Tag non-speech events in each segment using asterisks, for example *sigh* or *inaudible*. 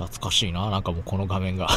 懐かしいな、なんかもうこの画面が。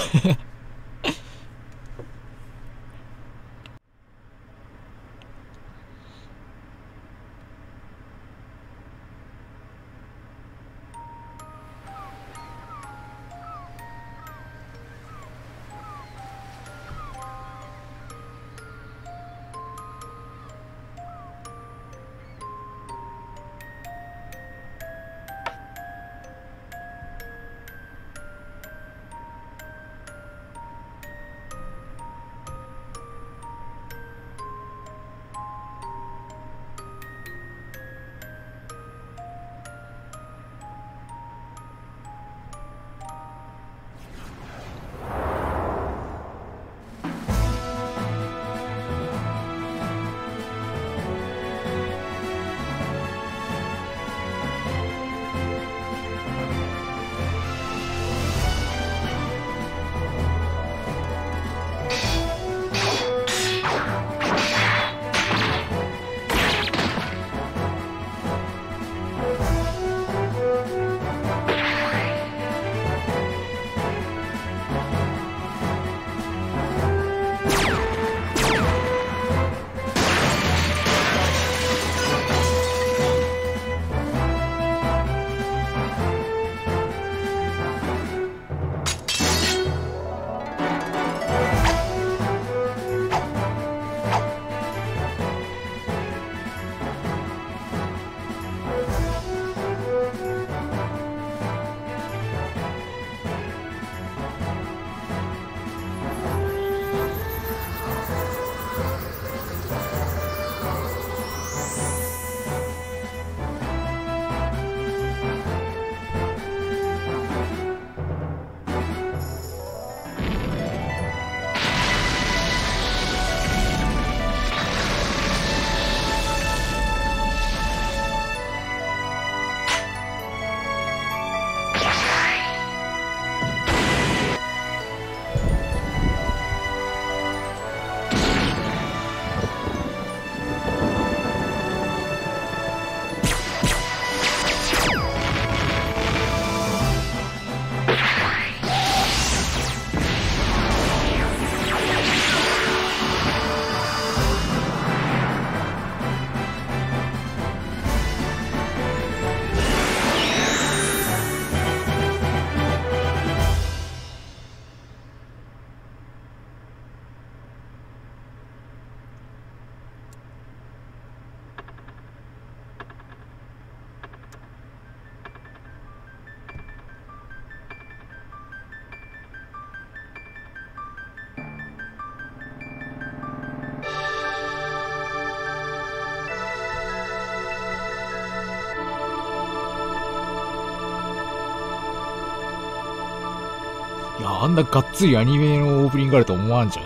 や、あんながっつりアニメのオープニングあると思わんじゃん。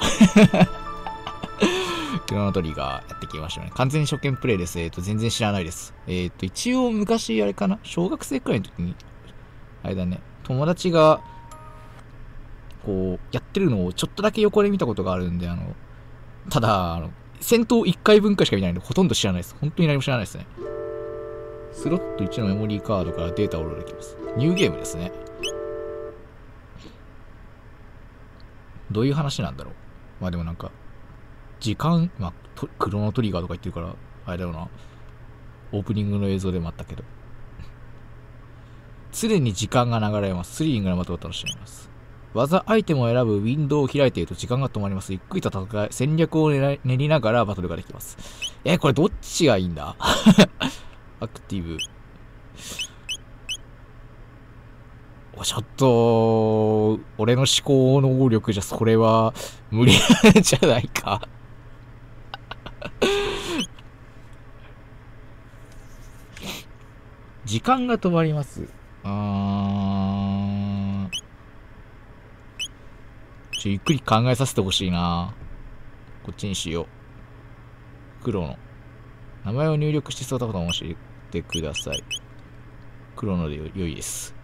クロノトリガーやってきましたね。完全に初見プレイです。えっ、ー、と、全然知らないです。えっ、ー、と、一応昔あれかな？小学生くらいの時に、あれだね、友達が、こう、やってるのをちょっとだけ横で見たことがあるんで、あの、ただ、あの、戦闘1回分かしか見ないんで、ほとんど知らないです。本当に何も知らないですね。スロット1のメモリーカードからデータをロールできます。ニューゲームですね。どういう話なんだろう？まあでもなんか、時間、まあ、クロノトリガーとか言ってるから、あれだよな。オープニングの映像でもあったけど。常に時間が流れます。スリリングな的を楽しめます。技アイテムを選ぶウィンドウを開いていると時間が止まります。ゆっくりと戦い、戦略を練りながらバトルができます。えこれどっちがいいんだ？*laughs* アクティブ。ちょっと、俺の思考能力じゃそれは無理なんじゃないか時間が止まります。あーん。ちょ、ゆっくり考えさせてほしいな。こっちにしよう。黒の。名前を入力してそうだことを教えてください。黒ので良いです。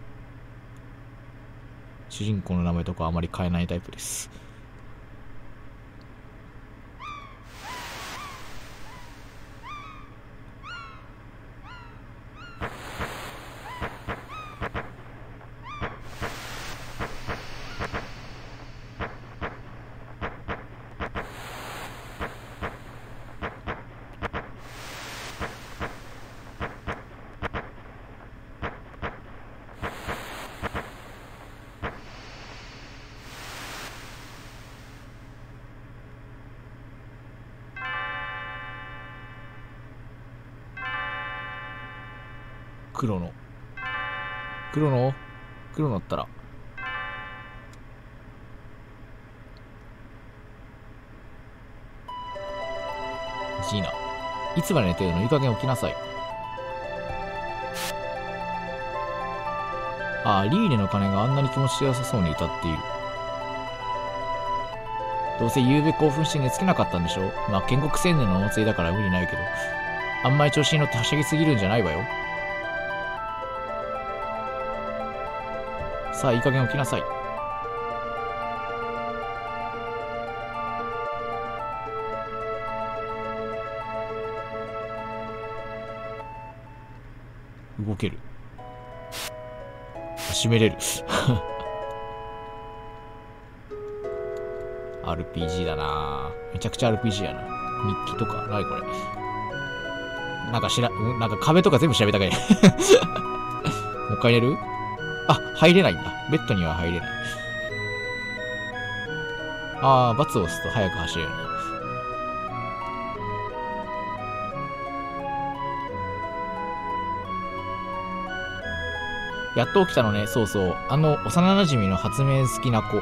主人公の名前とかあまり変えないタイプです。黒の。黒の？黒のったら。ジーナ。いつまで寝てるの？いい加減起きなさい。ああ、リーネの鐘があんなに気持ちよさそうに歌っている。どうせ夕べ興奮して寝つけなかったんでしょ？まあ、建国青年のお祭りだから無理ないけど。あんまり調子に乗ってはしゃぎすぎるんじゃないわよ。さあ、いい加減起きなさい。動ける。閉めれる。*laughs* RPG だなめちゃくちゃ RPG やな。日記とか、なにこれ。なんか知ら、なんか壁とか全部調べたかい。*laughs* もう一回寝る、入れないんだ。ベッドには入れない。あー、バツを押すと早く走れるね。やっと起きたのね。そうそう。あの、幼馴染の発明好きな子。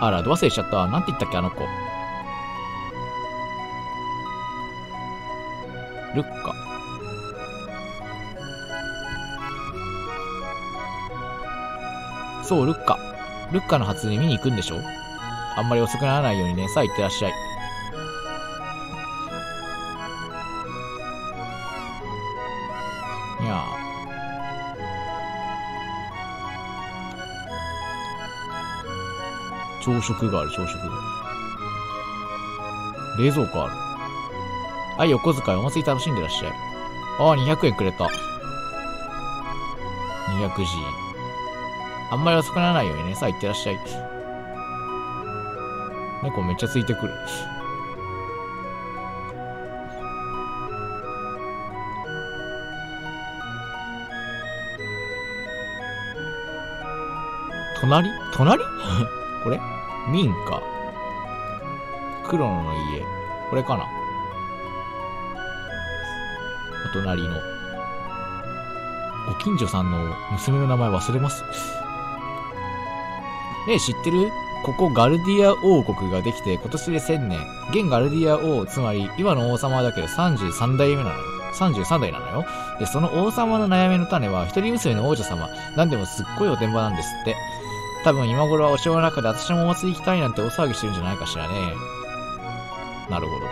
あら、ど忘れしちゃった。なんて言ったっけ、あの子。ルッカ。そう、ルッカ。ルッカの発明見に行くんでしょ？あんまり遅くならないようにね。さあ、行ってらっしゃい。いや。朝食がある、朝食が。冷蔵庫ある。はい、お小遣いお祭り楽しんでらっしゃい。ああ、200円くれた。200G。あんまり遅くならないようにね、さあ行ってらっしゃい。猫めっちゃついてくる。隣？隣？*laughs* これ？民家。黒野の家。これかな？お隣の。ご近所さんの娘の名前忘れますねえ、知ってる？ここガルディア王国ができて今年で1000年。現ガルディア王、つまり今の王様だけど33代目なのよ。33代なのよ。で、その王様の悩みの種は、一人娘の王女様。なんでもすっごいおてんばなんですって。多分今頃はお城の中で私もお祭り行きたいなんて大騒ぎしてるんじゃないかしらね。なるほど。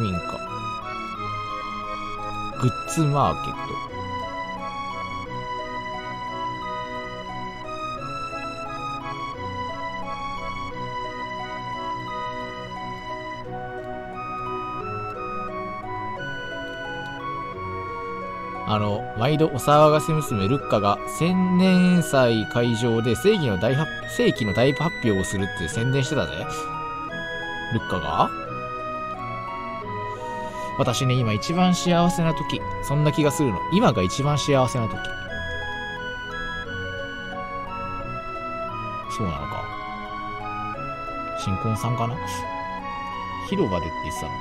民家。グッズマーケット。あの、毎度お騒がせ娘ルッカが千年祭会場で正義の大発、世紀の大発表をするって宣伝してたぜ。ルッカが？私ね、今一番幸せな時。そんな気がするの。今が一番幸せな時。そうなのか。新婚さんかな？広場でって言ってたの。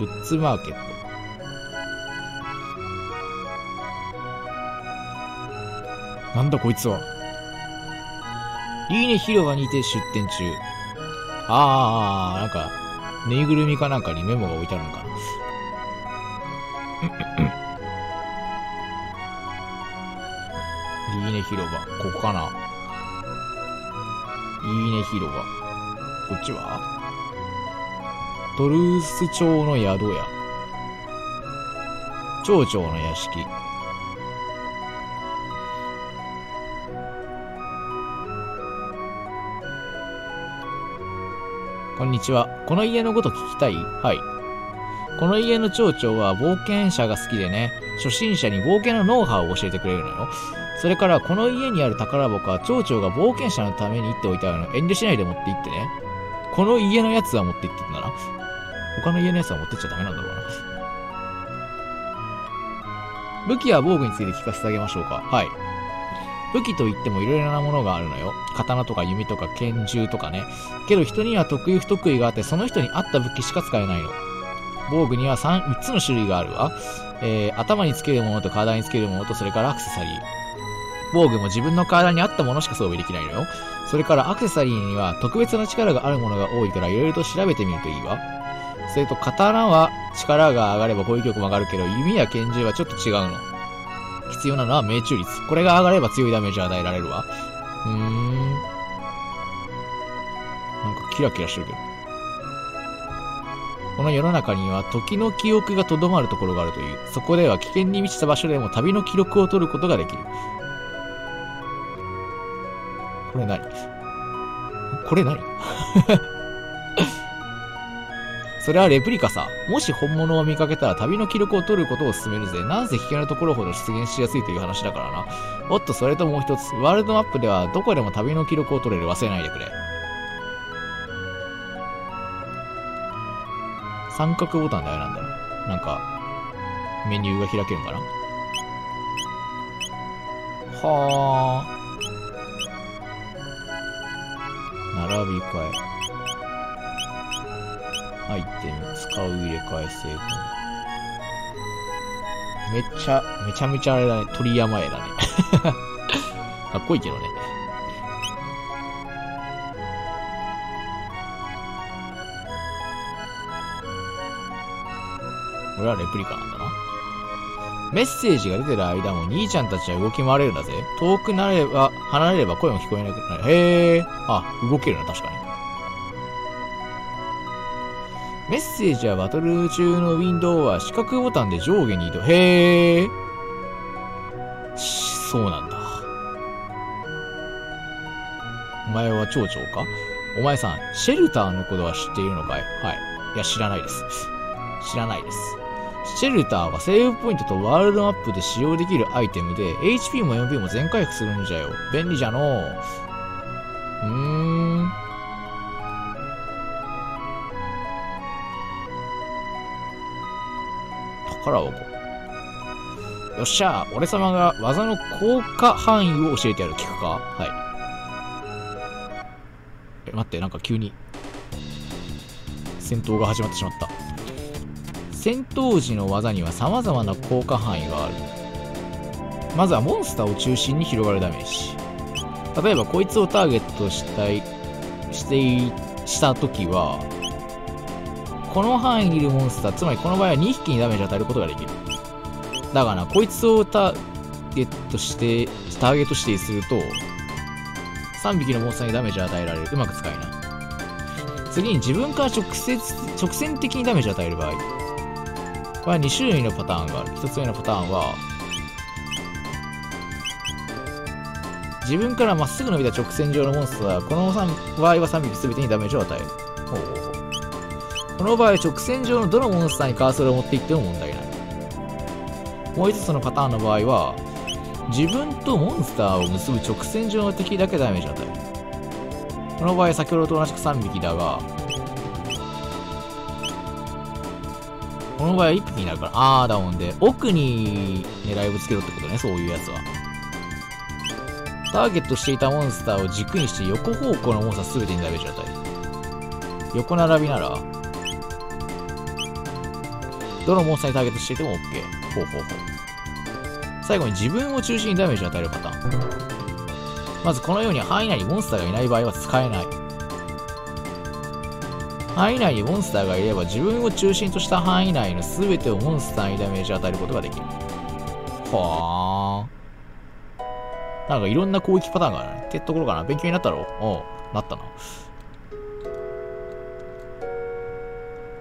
グッズマーケット。なんだこいつは。いいね広場にて出店中。あー、なんか、ぬいぐるみかなんかにメモが置いてあるのかな？*laughs* いいね広場。ここかな？いいね広場。こっちは？トルース町の宿屋。町長の屋敷。こんにちは。この家のこと聞きたい？はい。この家の町長は冒険者が好きでね、初心者に冒険のノウハウを教えてくれるのよ。それから、この家にある宝箱は町長が冒険者のために行っておいてあの。遠慮しないで持って行ってね。この家のやつは持って行ってんだな。他の家のやつは持ってっちゃダメなんだろうな。武器や防具について聞かせてあげましょうか。はい。武器といってもいろいろなものがあるのよ。刀とか弓とか拳銃とかね。けど人には得意不得意があって、その人に合った武器しか使えないの。防具には 3, 3つの種類があるわ。えー、頭につけるものと体につけるものと、それからアクセサリー。防具も自分の体に合ったものしか装備できないのよ。それからアクセサリーには特別な力があるものが多いから、いろいろと調べてみるといいわ。それと、刀は力が上がれば攻撃力も上がるけど、弓や拳銃はちょっと違うの。必要なのは命中率。これが上がれば強いダメージを与えられるわ。うーん。なんかキラキラしてるけど。この世の中には時の記憶がとどまるところがあるという。そこでは危険に満ちた場所でも旅の記録を取ることができる。これ何これ何 *laughs* それはレプリカさ。もし本物を見かけたら旅の記録を取ることを勧めるぜ。なんせ危険なところほど出現しやすいという話だからな。おっと、それともう一つ。ワールドマップではどこでも旅の記録を取れる。忘れないでくれ。三角ボタンであれなんだろ。なんか、メニューが開けるんかなはあ。並び替え。アイテム、使う入れ替え成分。めっちゃ、めちゃめちゃあれだね。鳥山絵だね。*laughs* かっこいいけどね。これはレプリカなんだな。メッセージが出てる間も兄ちゃんたちは動き回れるんだぜ。遠くなれば、離れれば声も聞こえなくなる。へえ。あ、動けるな、確かに。メッセージはバトル中のウィンドウは四角ボタンで上下に移動。へえ。そうなんだ。お前は町長か？お前さん、シェルターのことは知っているのかい？はい。いや、知らないです。知らないです。シェルターはセーブポイントとワールドマップで使用できるアイテムで、HP も MP も全回復するんじゃよ。便利じゃのう。宝箱。よっしゃ俺様が技の効果範囲を教えてやる。聞くか？はい。え、待って、なんか急に、戦闘が始まってしまった。戦闘時の技には様々な効果範囲がある。まずはモンスターを中心に広がるダメージ。例えば、こいつをターゲットしたい、してしたときは、この範囲にいるモンスター、つまりこの場合は2匹にダメージを与えることができる。だがな、こいつをターゲットして、ターゲット指定すると、3匹のモンスターにダメージを与えられる。うまく使えない。次に自分から直接、直線的にダメージを与える場合。これは2種類のパターンがある。1つ目のパターンは、自分からまっすぐ伸びた直線上のモンスター、この場合は3匹全てにダメージを与える。ほうほうほうこの場合、直線上のどのモンスターにカーソルを持っていっても問題ない。もう一つのパターンの場合は、自分とモンスターを結ぶ直線上の敵だけダメージを与える。この場合、先ほどと同じく3匹だが、この場合は1匹になるから、あーダウンで、奥に狙いをつけろってことね、そういうやつは。ターゲットしていたモンスターを軸にして横方向のモンスター全てにダメージを与える。横並びなら、どのモンスターにターゲットしていても OK。ほうほうほう。最後に自分を中心にダメージを与えるパターン。まずこのように範囲内にモンスターがいない場合は使えない。範囲内にモンスターがいれば自分を中心とした範囲内の全てをモンスターにダメージを与えることができる。はあ。なんかいろんな攻撃パターンがある。ってところかな。勉強になったろおう、なったな。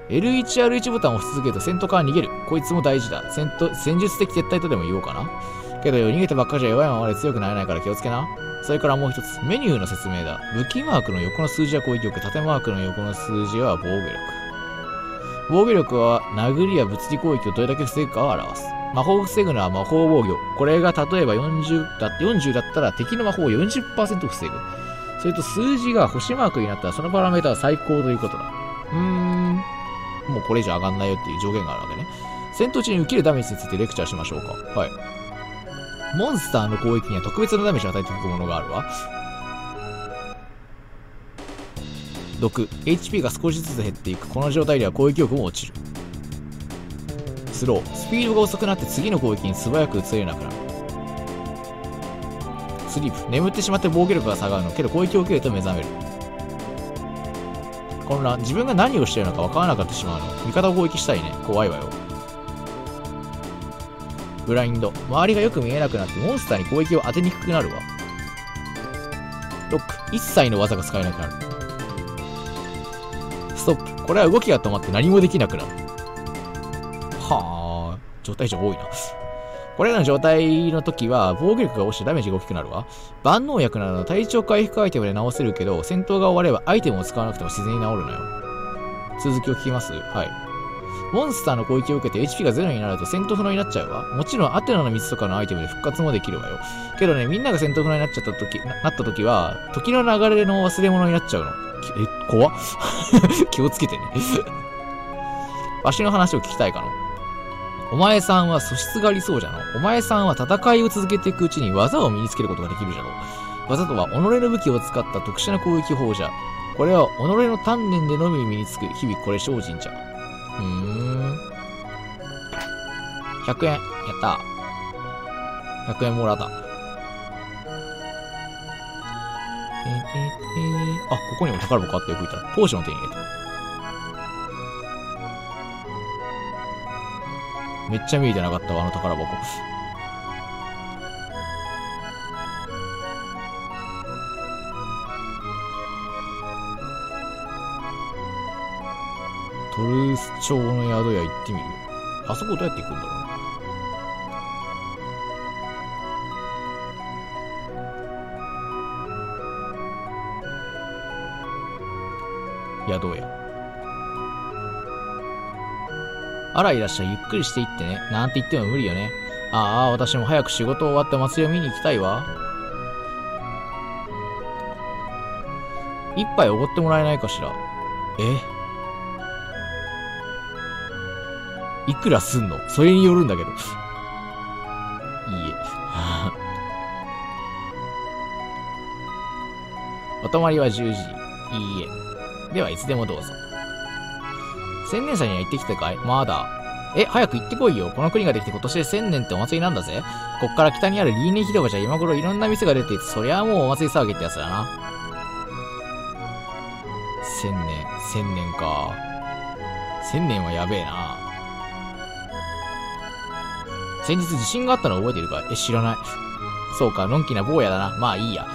L1、R1 ボタンを押し続けると戦闘から逃げる。こいつも大事だ。戦闘、戦術的撤退とでも言おうかな。けどよ、逃げてばっかじゃ弱いままで強くなれないから気をつけな。それからもう一つ、メニューの説明だ。武器マークの横の数字は攻撃力、縦マークの横の数字は防御力。防御力は殴りや物理攻撃をどれだけ防ぐかを表す。魔法を防ぐのは魔法防御。これが例えば40だ ,40 だったら敵の魔法を40%防ぐ。それと数字が星マークになったらそのパラメータは最高ということだ。うーん。もうこれ以上上がんないよっていう上限があるわけね。戦闘中に受けるダメージについてレクチャーしましょうか。はい。モンスターの攻撃には特別なダメージを与えていくものがあるわ。毒。HP が少しずつ減っていく。この状態では攻撃力も落ちる。スロー。スピードが遅くなって次の攻撃に素早く移れなくなる。スリープ。眠ってしまって防御力が下がるの。けど攻撃を受けると目覚める。混乱。自分が何をしているのか分からなくなってしまうの。味方を攻撃したいね。怖いわよ。ブラインド。周りがよく見えなくなってモンスターに攻撃を当てにくくなるわ。ロック。一切の技が使えなくなる。ストップ。これは動きが止まって何もできなくなる。はあ、状態上多いな。これらの状態の時は防御力が落ちてダメージが大きくなるわ。万能薬などの体調回復アイテムで治せるけど、戦闘が終わればアイテムを使わなくても自然に治るのよ。続きを聞きますはい。モンスターの攻撃を受けて HP がゼロになると戦闘不能になっちゃうわ。もちろんアテナの水とかのアイテムで復活もできるわよ。けどね、みんなが戦闘不能になっちゃった時、ななった時は、時の流れの忘れ物になっちゃうの。え、怖っ *laughs* 気をつけてね *laughs* わしの話を聞きたいかなお前さんは素質がありそうじゃの。お前さんは戦いを続けていくうちに技を身につけることができるじゃろ。技とは己の武器を使った特殊な攻撃法じゃ。これは己の鍛錬でのみ身につく日々これ精進じゃ。うーん。100円。やった。100円もらった。えー、えー、えー、あ、ここにも宝箱あってよく言ったら、ポーションを手に入れた。めっちゃ見えてなかったわ、あの宝箱。トルース町の宿屋行ってみる？あそこどうやって行くんだろう？宿屋。あらいらっしゃい、ゆっくりしていってね。なんて言っても無理よね。ああ、私も早く仕事終わって祭りを見に行きたいわ。一杯おごってもらえないかしら。え？いくらすんの？それによるんだけど。いいえ。*laughs* お泊まりは10時。いいえ。では、いつでもどうぞ。千年祭には行ってきたかい？まだ。え、早く行ってこいよ。この国ができて今年で千年ってお祭りなんだぜ。こっから北にあるリーネ広場じゃ今頃いろんな店が出ていて、そりゃもうお祭り騒ぎってやつだな。千年、千年か。千年はやべえな。先日地震があったの覚えてるかえ、知らない。そうか、のんきな坊やだな。まあいいや。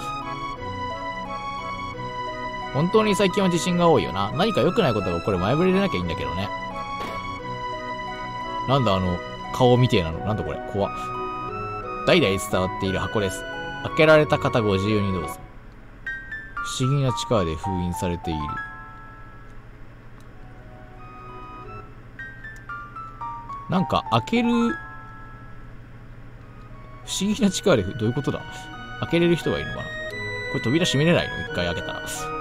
本当に最近は地震が多いよな。何か良くないことがこれ前触れでなきゃいいんだけどね。なんだあの、顔みてえなの。なんだこれ。怖代々伝わっている箱です。開けられた方ご自由にどうぞ。不思議な力で封印されている。なんか開ける、不思議な力で、どういうことだ？開けれる人がいるのかな？これ扉閉めれないの？一回開けたら。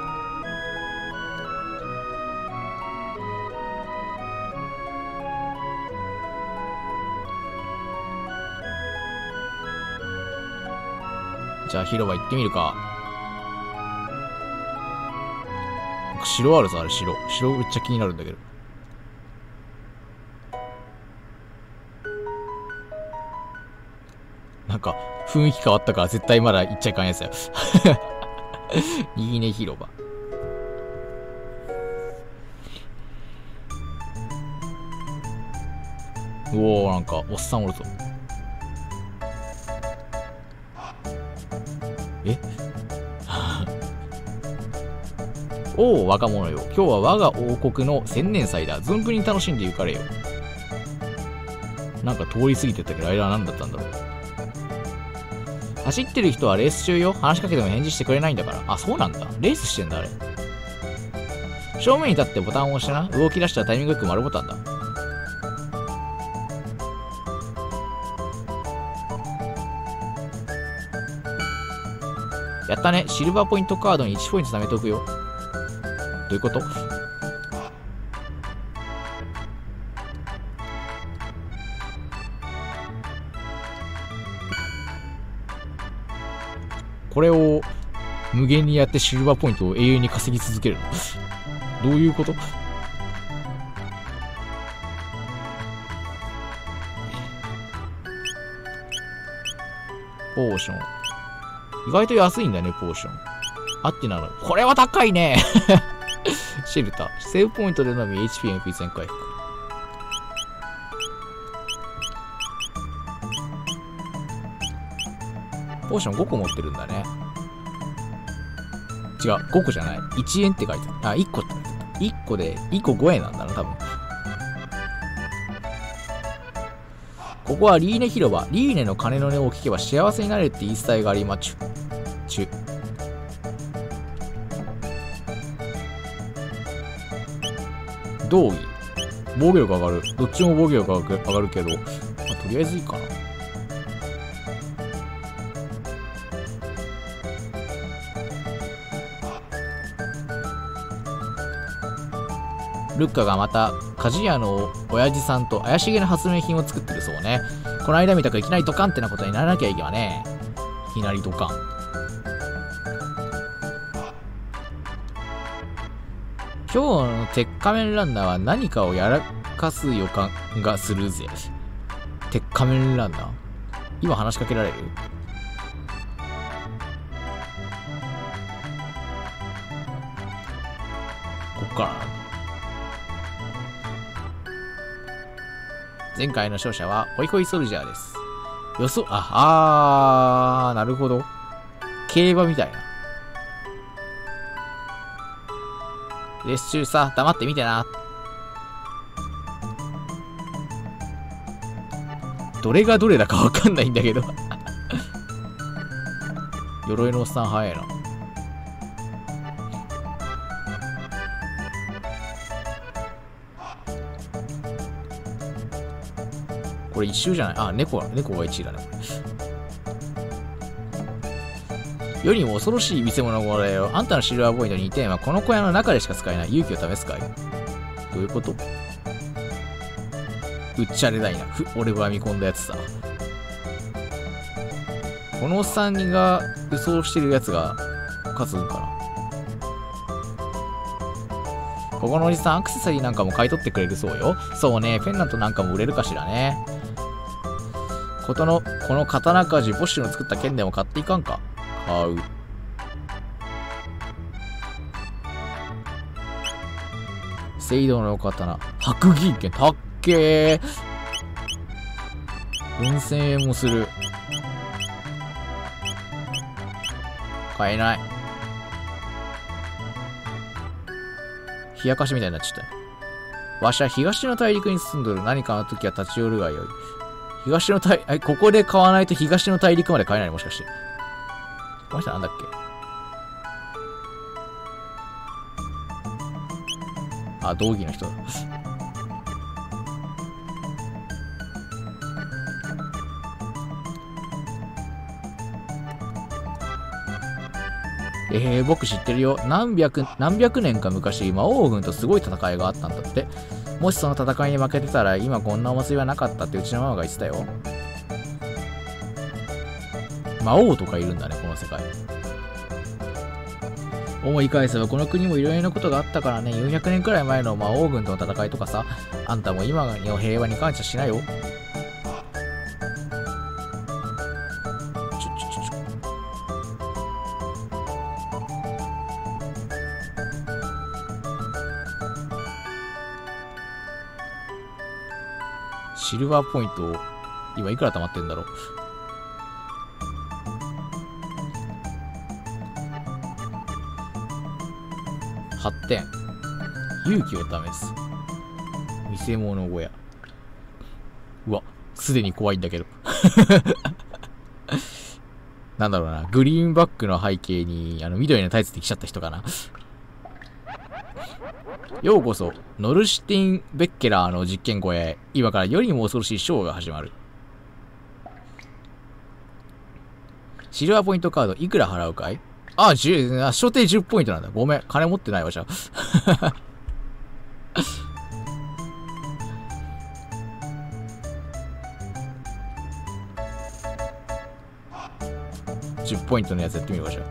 じゃあ広場行ってみるか。城あるぞ、あれ城。城めっちゃ気になるんだけど。なんか、雰囲気変わったから絶対まだ行っちゃいかんやつや。*laughs* いいね広場。おおなんか、おっさんおるぞ。え？*laughs* おお、若者よ。今日は我が王国の千年祭だ。存分に楽しんで行かれよ。なんか通り過ぎてたけど、あれは何だったんだろう。走ってる人はレース中よ。話しかけても返事してくれないんだから。あ、そうなんだ。レースしてんだ、あれ。正面に立ってボタンを押してな。動き出したらタイミングよく丸ボタンだ。やったね。シルバーポイントカードに1ポイント貯めておくよ。どういうこと？これを無限にやってシルバーポイントを永遠に稼ぎ続けるの？どういうこと？ポーション。意外と安いんだね、ポーション。あってなら、これは高いね *laughs* シェルター。セーブポイントでのみ HP、MP 全回復。ポーション5個持ってるんだね。違う、5個じゃない。1円って書いてある。あ、1個って書いてある。1個で、1個5円なんだな、多分。ここはリーネ広場。リーネの鐘の音を聞けば幸せになれるって言い伝えがありまちゅ。ちゅ。道義。防御力上がる。どっちも防御力上がるけど、まあ、とりあえずいいかな。ルッカがまた鍛冶屋の親父さんと怪しげな発明品を作ってるそうねこの間みたくいきなりドカンってなことにならなきゃいけばねいきなりドカン今日の鉄仮面ランナーは何かをやらかす予感がするぜ鉄仮面ランナー今話しかけられる？こっから前回の勝者はホイホイソルジャーです。予想、あ、あー、なるほど。競馬みたいな。レース中さ、黙って見てな。どれがどれだかわかんないんだけど *laughs* 鎧のおっさん早いな。これ一周じゃない？あ、猫、猫が1位だね、世にも恐ろしい見せ物をもらえよ。あんたのシルバーポイント2点はこの小屋の中でしか使えない勇気を試すかいどういうこと？うっちゃれだいな。ふ、俺が見込んだやつさ。この3人が武装してるやつが勝つんかな？ここのおじさんアクセサリーなんかも買い取ってくれるそうよ。そうね、ペンダントなんかも売れるかしらね。ことの、この刀鍛冶ボッシュの作った剣でも買っていかんか買う。聖堂の刀。白銀剣、たっけー。4000円もする。買えない。冷やかしみたいになっちゃった。わしは東の大陸に住んどる何かの時は立ち寄るがよい。東の大、*laughs* ここで買わないと東の大陸まで買えないもしかして。この人なんだっけ？あ、道義の人だ。えー、僕知ってるよ。何百、何百年か昔、魔王軍とすごい戦いがあったんだって。もしその戦いに負けてたら今こんなお祭りはなかったってうちのママが言ってたよ魔王とかいるんだねこの世界。思い返せばこの国もいろいろなことがあったからね。400年くらい前の魔王軍との戦いとかさ。あんたも今の平和に感謝しなよ。シルバーポイント、今いくら貯まってんだろう？点。勇気を試す。見せ物小屋。うわ、すでに怖いんだけど。*laughs* なんだろうな、グリーンバックの背景に、あの、緑のタイツで来ちゃった人かな。ようこそ、ノルシティン・ベッケラーの実験小屋へ、今からよりも恐ろしいショーが始まる。シルバーポイントカード、いくら払うかい？あ、10、あ、所定10ポイントなんだ。ごめん。金持ってないわ、じゃあ。10ポイントのやつやってみましょう。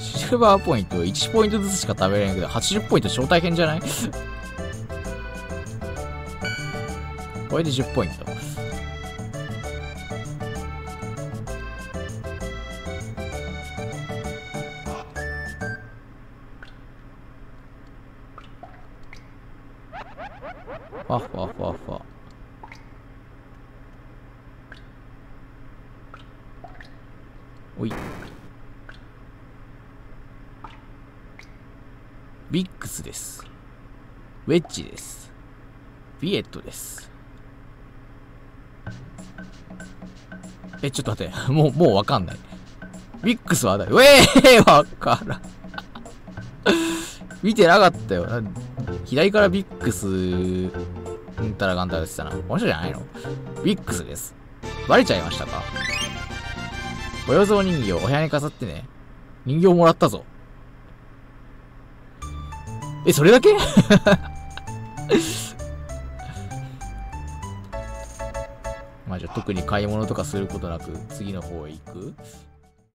シルバーポイント1ポイントずつしか食べれないけど、80ポイント超大変じゃない？これで10ポイント。おい。ビックスです。ウェッジです。ビエットです。え、ちょっと待って。*laughs* もう、もうわかんない。ビックスは誰ウェー *laughs* わからん。見てなかったよ。左からビックス、うんたらがんたらってたな。この人じゃないの？ビックスです。バレちゃいましたか？およぞ人形、お部屋に飾ってね。人形もらったぞ。え、それだけまあじゃあ特に買い物とかすることなく次の方へ行く